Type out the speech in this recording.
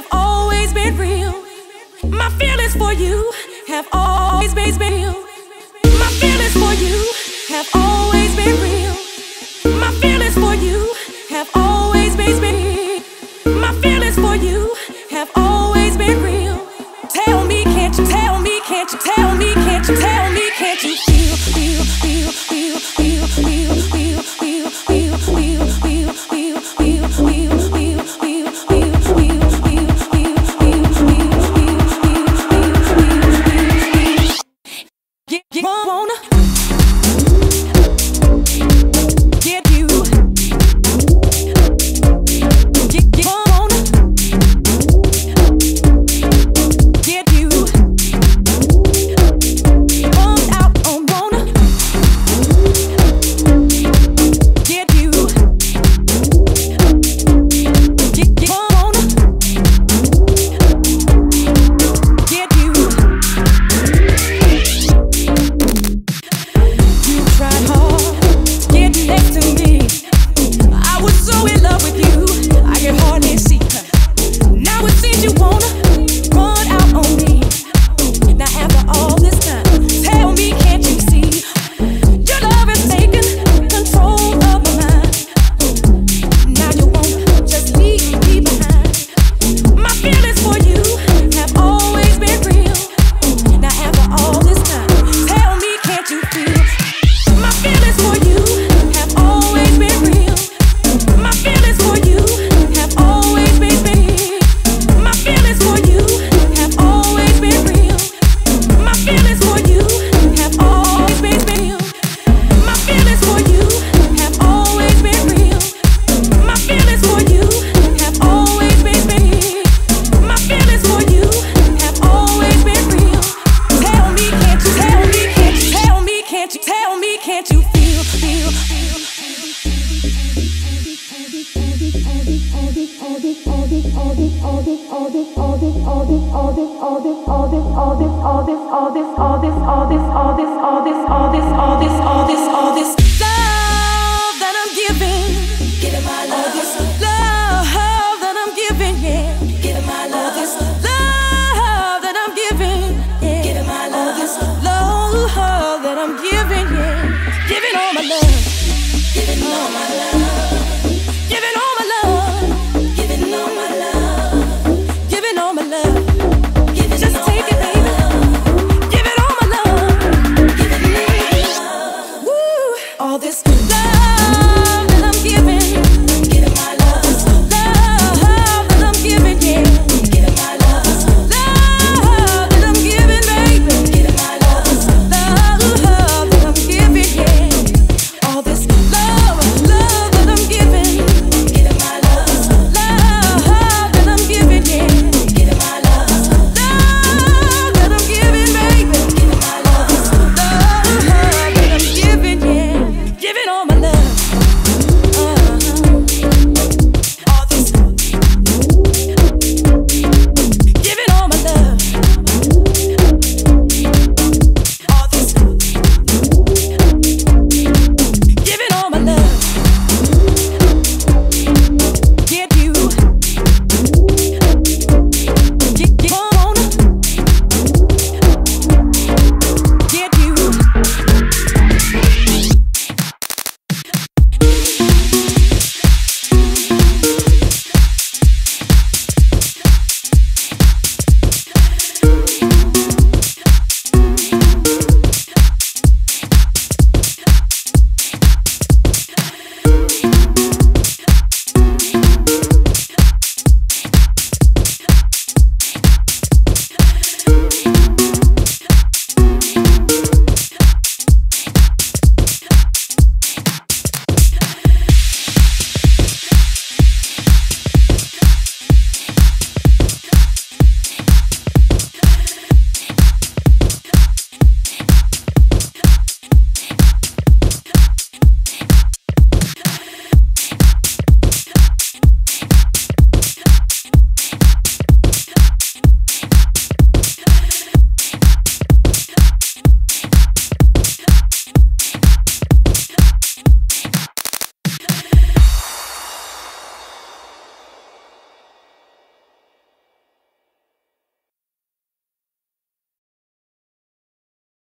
have always been real. My feelings for you have always been real. My feelings for you have always been real. you wanna my love. Giving all my love.